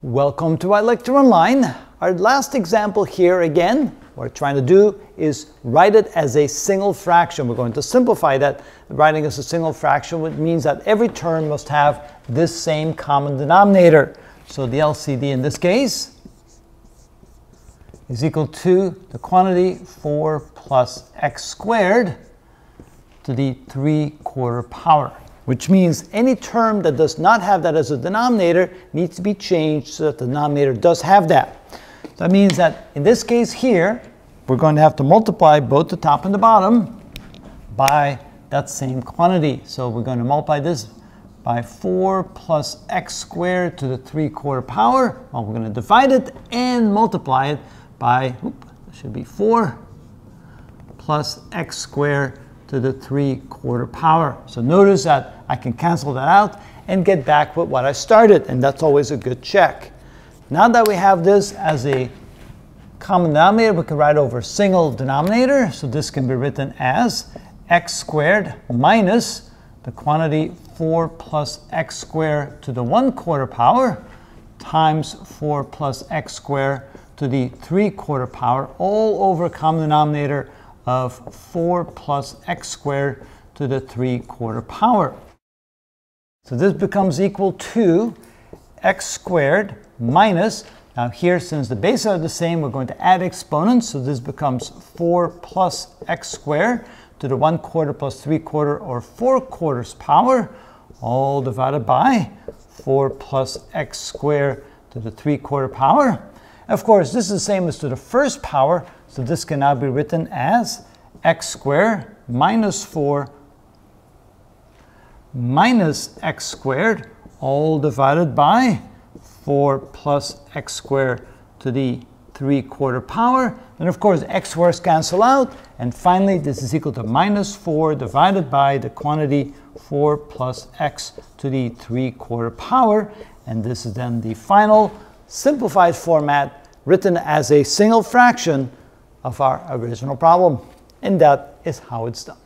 Welcome to iLecture Online. Our last example here again, what we're trying to do is write it as a single fraction. We're going to simplify that. Writing as a single fraction which means that every term must have this same common denominator. So the LCD in this case is equal to the quantity 4 plus x squared to the 3 quarter power which means any term that does not have that as a denominator needs to be changed so that the denominator does have that. That means that in this case here, we're going to have to multiply both the top and the bottom by that same quantity. So we're going to multiply this by 4 plus x squared to the 3 quarter power. Well, we're going to divide it and multiply it by, oop, should be 4 plus x squared to the 3 quarter power. So notice that I can cancel that out and get back with what I started, and that's always a good check. Now that we have this as a common denominator, we can write over single denominator. So this can be written as x squared minus the quantity 4 plus x squared to the 1 quarter power times 4 plus x squared to the 3 quarter power all over common denominator of 4 plus x squared to the 3 quarter power. So this becomes equal to x squared minus, now here since the bases are the same, we're going to add exponents, so this becomes 4 plus x squared to the 1 quarter plus 3 quarter or 4 quarters power, all divided by 4 plus x squared to the 3 quarter power. Of course, this is the same as to the first power, so this can now be written as x squared minus 4 minus x squared, all divided by 4 plus x squared to the 3 quarter power. And of course, x squares cancel out. And finally, this is equal to minus 4 divided by the quantity 4 plus x to the 3 quarter power. And this is then the final simplified format written as a single fraction of our original problem. And that is how it's done.